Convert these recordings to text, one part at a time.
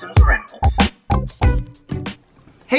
Hey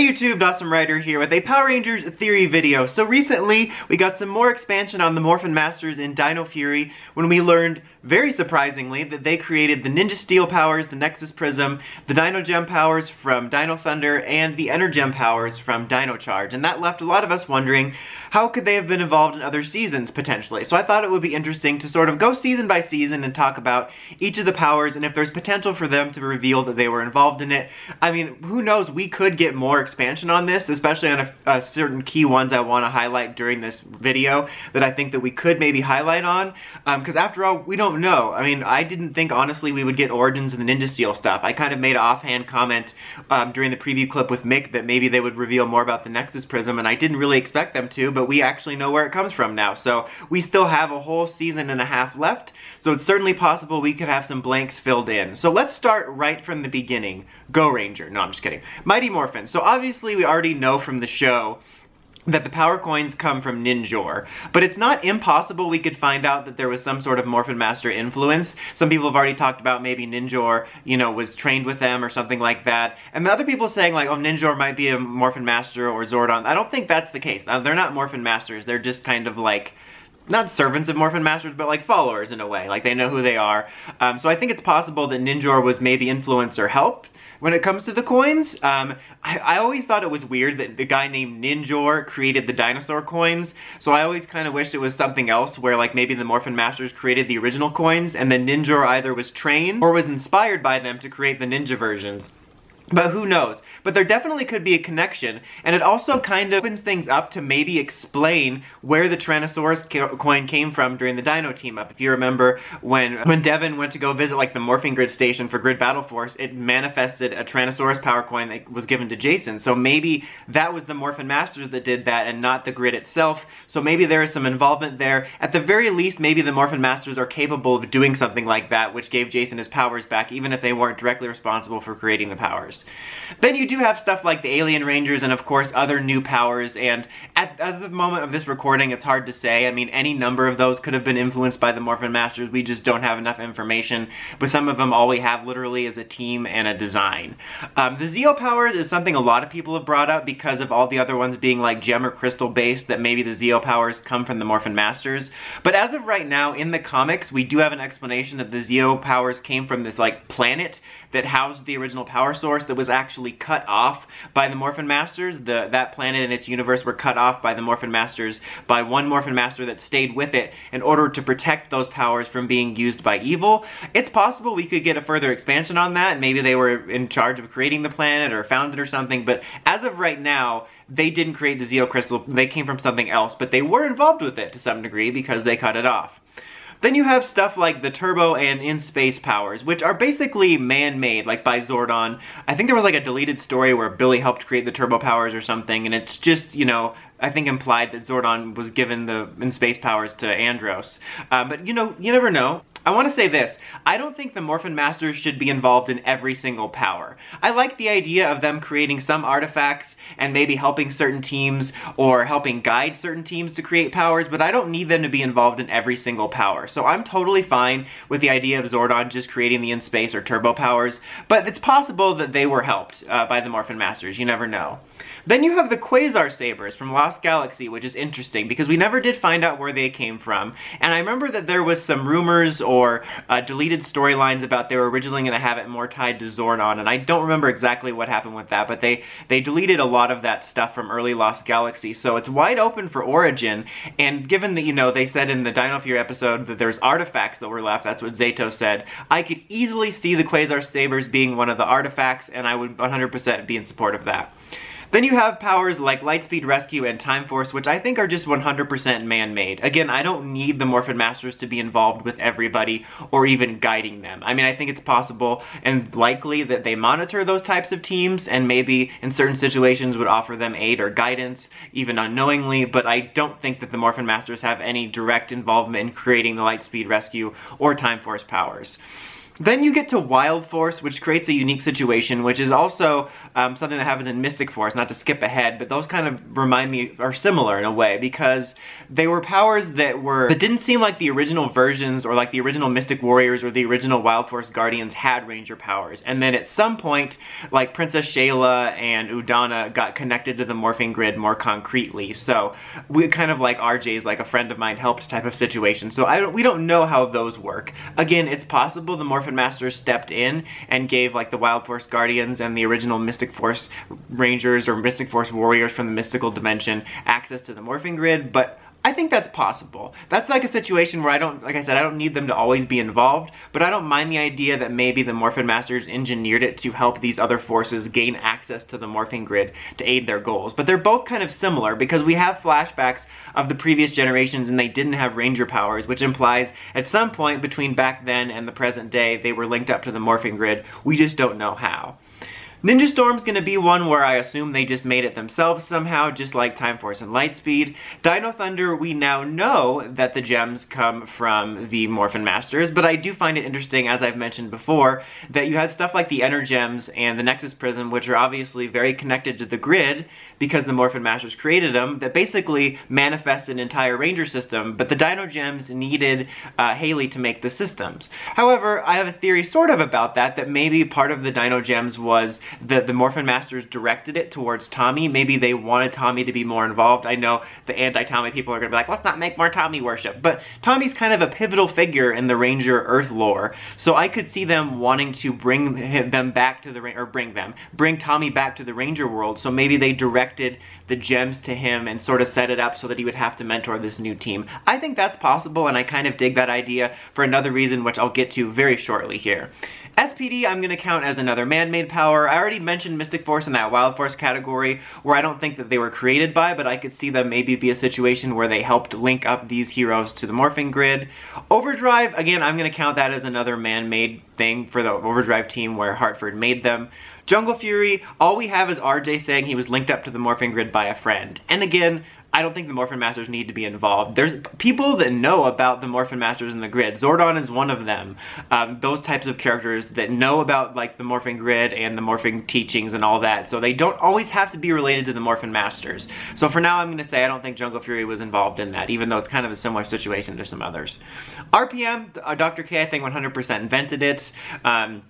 YouTube, Dosm Rider here with a Power Rangers theory video. So recently, we got some more expansion on the Morphin Masters in Dino Fury when we learned, very surprisingly, that they created the Ninja Steel powers, the Nexus Prism, the Dino Gem powers from Dino Thunder, and the Energem powers from Dino Charge. And that left a lot of us wondering, how could they have been involved in other seasons, potentially? So I thought it would be interesting to sort of go season by season and talk about each of the powers and if there's potential for them to reveal that they were involved in it. I mean, who knows, we could get more expansion on this, especially on a, a certain key ones I want to highlight during this video that I think that we could maybe highlight on. Because um, after all, we don't know. I mean, I didn't think, honestly, we would get Origins and the Ninja Steel stuff. I kind of made an offhand comment um, during the preview clip with Mick that maybe they would reveal more about the Nexus Prism, and I didn't really expect them to, but we actually know where it comes from now. So we still have a whole season and a half left, so it's certainly possible we could have some blanks filled in. So let's start right from the beginning. Go Ranger. No, I'm just kidding. Mighty Morphin. So obviously we already know from the show that the power coins come from Ninjor. But it's not impossible we could find out that there was some sort of Morphin Master influence. Some people have already talked about maybe Ninjor, you know, was trained with them or something like that. And the other people saying like, oh, Ninjor might be a Morphin Master or Zordon. I don't think that's the case. Now, they're not Morphin Masters. They're just kind of like not servants of Morphin Masters, but like followers in a way. Like they know who they are. Um, so I think it's possible that Ninjor was maybe influenced or helped when it comes to the coins. Um, I, I, always thought it was weird that the guy named Ninjor created the dinosaur coins, so I always kind of wished it was something else where like maybe the Morphin Masters created the original coins and then Ninjor either was trained or was inspired by them to create the ninja versions. But who knows? But there definitely could be a connection, and it also kind of opens things up to maybe explain where the Tyrannosaurus coin came from during the Dino team-up. If you remember, when when Devin went to go visit like the Morphing Grid station for Grid Battle Force, it manifested a Tyrannosaurus power coin that was given to Jason. So maybe that was the Morphin Masters that did that and not the Grid itself. So maybe there is some involvement there. At the very least, maybe the Morphin Masters are capable of doing something like that, which gave Jason his powers back, even if they weren't directly responsible for creating the powers. Then you do have stuff like the Alien Rangers and of course other new powers and at, as of the moment of this recording it's hard to say. I mean any number of those could have been influenced by the Morphin Masters. We just don't have enough information. But some of them all we have literally is a team and a design. Um, the Zeo powers is something a lot of people have brought up because of all the other ones being like gem or crystal based that maybe the Zeo powers come from the Morphin Masters. But as of right now in the comics we do have an explanation that the Zeo powers came from this like planet that housed the original power source that was actually cut off by the Morphin Masters. The, that planet and its universe were cut off by the Morphin Masters by one Morphin Master that stayed with it in order to protect those powers from being used by evil. It's possible we could get a further expansion on that. Maybe they were in charge of creating the planet or found it or something, but as of right now, they didn't create the Zeo Crystal. They came from something else, but they were involved with it to some degree because they cut it off. Then you have stuff like the turbo and in-space powers, which are basically man-made, like by Zordon. I think there was like a deleted story where Billy helped create the turbo powers or something, and it's just, you know, I think implied that Zordon was given the in-space powers to Andros. Uh, but you know, you never know. I want to say this, I don't think the Morphin Masters should be involved in every single power. I like the idea of them creating some artifacts and maybe helping certain teams or helping guide certain teams to create powers, but I don't need them to be involved in every single power. So I'm totally fine with the idea of Zordon just creating the in-space or turbo powers, but it's possible that they were helped uh, by the Morphin Masters, you never know. Then you have the Quasar Sabers from Lost Galaxy, which is interesting because we never did find out where they came from. And I remember that there was some rumors or uh, deleted storylines about they were originally going to have it more tied to Zordon, and I don't remember exactly what happened with that, but they, they deleted a lot of that stuff from early Lost Galaxy, so it's wide open for Origin, and given that, you know, they said in the Dino Fury episode that there's artifacts that were left, that's what Zayto said, I could easily see the Quasar Sabers being one of the artifacts, and I would 100% be in support of that. Then you have powers like Lightspeed Rescue and Time Force, which I think are just 100% man-made. Again, I don't need the Morphin Masters to be involved with everybody or even guiding them. I mean, I think it's possible and likely that they monitor those types of teams and maybe in certain situations would offer them aid or guidance, even unknowingly, but I don't think that the Morphin Masters have any direct involvement in creating the Lightspeed Rescue or Time Force powers. Then you get to Wild Force, which creates a unique situation, which is also um, something that happens in Mystic Force, not to skip ahead, but those kind of remind me, are similar in a way, because they were powers that were, that didn't seem like the original versions or like the original Mystic Warriors or the original Wild Force Guardians had Ranger powers. And then at some point, like Princess Shayla and Udonna got connected to the morphing grid more concretely. So we kind of like RJ's like a friend of mine helped type of situation. So I don't, we don't know how those work. Again, it's possible the Morphin Masters stepped in and gave like the Wild Force Guardians and the original Mystic Force Rangers or Mystic Force Warriors from the mystical dimension access to the morphing grid, but I think that's possible. That's like a situation where I don't, like I said, I don't need them to always be involved, but I don't mind the idea that maybe the Morphin Masters engineered it to help these other forces gain access to the morphing grid to aid their goals. But they're both kind of similar because we have flashbacks of the previous generations and they didn't have ranger powers, which implies at some point between back then and the present day, they were linked up to the morphing grid. We just don't know how. Ninja Storm's gonna be one where I assume they just made it themselves somehow, just like Time Force and Lightspeed. Dino Thunder, we now know that the gems come from the Morphin Masters, but I do find it interesting, as I've mentioned before, that you had stuff like the Energems and the Nexus Prism, which are obviously very connected to the grid, because the Morphin Masters created them, that basically manifest an entire Ranger system, but the Dino Gems needed uh, Hayley to make the systems. However, I have a theory sort of about that, that maybe part of the Dino Gems was that the Morphin Masters directed it towards Tommy. Maybe they wanted Tommy to be more involved. I know the anti-Tommy people are gonna be like, let's not make more Tommy worship, but Tommy's kind of a pivotal figure in the Ranger Earth lore, so I could see them wanting to bring them back to the, or bring them, bring Tommy back to the Ranger world, so maybe they directed the gems to him and sort of set it up so that he would have to mentor this new team. I think that's possible and I kind of dig that idea for another reason which I'll get to very shortly here. SPD I'm going to count as another man-made power. I already mentioned Mystic Force in that Wild Force category where I don't think that they were created by, but I could see them maybe be a situation where they helped link up these heroes to the morphing grid. Overdrive, again, I'm going to count that as another man-made thing for the Overdrive team where Hartford made them. Jungle Fury, all we have is RJ saying he was linked up to the morphing grid by a friend. And again, I don't think the Morphin Masters need to be involved. There's people that know about the Morphin Masters and the grid. Zordon is one of them. Um, those types of characters that know about like the Morphin grid and the Morphin teachings and all that. So they don't always have to be related to the Morphin Masters. So for now I'm going to say I don't think Jungle Fury was involved in that, even though it's kind of a similar situation to some others. RPM, uh, Dr. K I think 100% invented it. Um,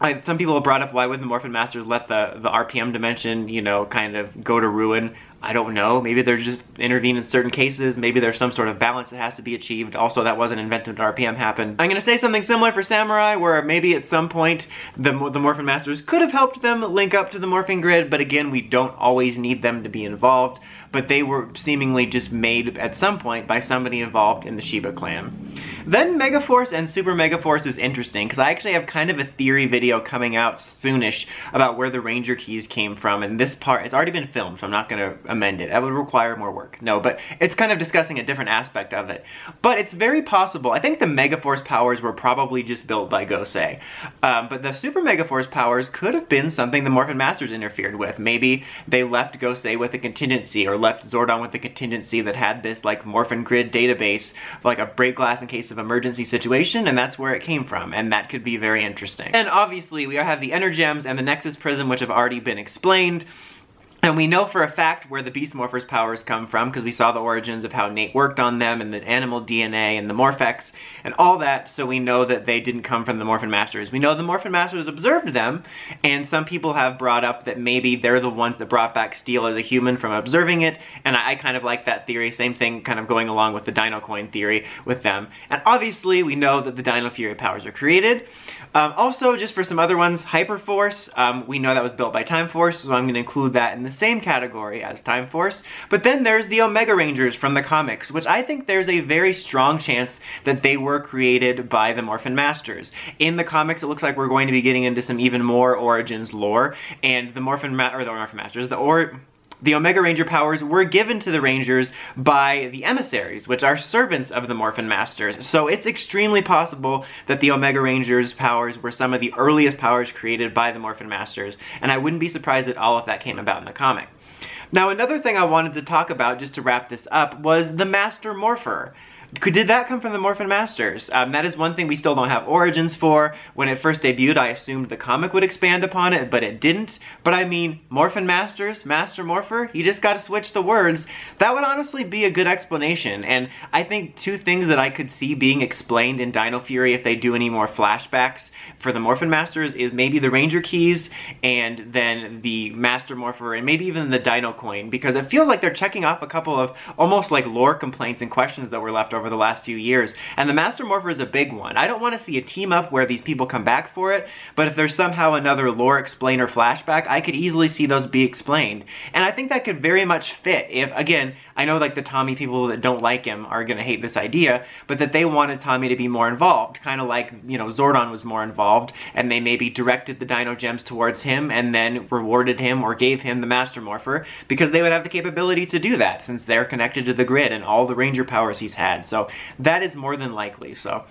I, some people have brought up why would the Morphin Masters let the, the RPM dimension, you know, kind of go to ruin. I don't know. Maybe they're just intervene in certain cases. Maybe there's some sort of balance that has to be achieved. Also, that wasn't invented when RPM happened. I'm to say something similar for Samurai, where maybe at some point the, the Morphin Masters could have helped them link up to the Morphin Grid, but again, we don't always need them to be involved. But they were seemingly just made at some point by somebody involved in the Shiba clan. Then Megaforce and Super Megaforce is interesting, because I actually have kind of a theory video coming out soonish about where the Ranger keys came from, and this part, it's already been filmed, so I'm not going to amend it. That would require more work. No, but it's kind of discussing a different aspect of it. But it's very possible. I think the Megaforce powers were probably just built by Gosei. Um, but the Super Megaforce powers could have been something the Morphin Masters interfered with. Maybe they left Gosei with a contingency or left Zordon with a contingency that had this like Morphin Grid database, like a break glass in case emergency situation, and that's where it came from, and that could be very interesting. And obviously, we have the Energems and the Nexus Prism, which have already been explained. And we know for a fact where the Beast Morphers powers come from because we saw the origins of how Nate worked on them and the animal DNA and the Morph-X and all that, so we know that they didn't come from the Morphin Masters. We know the Morphin Masters observed them, and some people have brought up that maybe they're the ones that brought back Steel as a human from observing it, and I, I kind of like that theory. Same thing kind of going along with the Dino Coin theory with them. And obviously, we know that the Dino Fury powers are created. Um, also, just for some other ones, Hyperforce, um, we know that was built by Time Force, so I'm going to include that in the same category as Time Force. But then there's the Omega Rangers from the comics, which I think there's a very strong chance that they were created by the Morphin Masters. In the comics, it looks like we're going to be getting into some even more Origins lore, and the Morphin, Ma or the Morphin Masters, the or the Omega Ranger powers were given to the Rangers by the Emissaries, which are servants of the Morphin Masters. So it's extremely possible that the Omega Rangers powers were some of the earliest powers created by the Morphin Masters, and I wouldn't be surprised at all if that came about in the comic. Now another thing I wanted to talk about, just to wrap this up, was the Master Morpher. Did that come from the Morphin Masters? Um, that is one thing we still don't have origins for. When it first debuted, I assumed the comic would expand upon it, but it didn't. But I mean, Morphin Masters, Master Morpher, you just gotta switch the words. That would honestly be a good explanation, and I think two things that I could see being explained in Dino Fury if they do any more flashbacks for the Morphin Masters is maybe the Ranger Keys and then the Master Morpher and maybe even the Dino Coin, because it feels like they're checking off a couple of almost like lore complaints and questions that were left over over the last few years. And the Master Morpher is a big one. I don't want to see a team up where these people come back for it, but if there's somehow another lore explainer flashback, I could easily see those be explained. And I think that could very much fit if, again, I know like the Tommy people that don't like him are gonna hate this idea, but that they wanted Tommy to be more involved, kind of like, you know, Zordon was more involved, and they maybe directed the Dino Gems towards him and then rewarded him or gave him the Master Morpher, because they would have the capability to do that since they're connected to the grid and all the Ranger powers he's had. So that is more than likely. So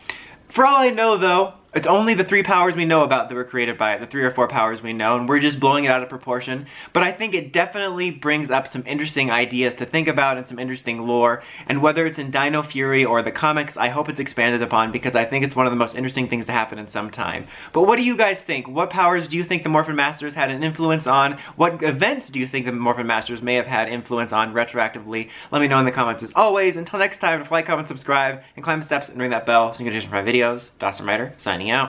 for all I know though, it's only the three powers we know about that were created by it, the three or four powers we know, and we're just blowing it out of proportion. But I think it definitely brings up some interesting ideas to think about and some interesting lore. And whether it's in Dino Fury or the comics, I hope it's expanded upon because I think it's one of the most interesting things to happen in some time. But what do you guys think? What powers do you think the Morphin Masters had an influence on? What events do you think the Morphin Masters may have had influence on retroactively? Let me know in the comments as always. Until next time, like, comment, subscribe, and climb the steps and ring that bell so you can get notifications for my videos. Dosm Rider, signing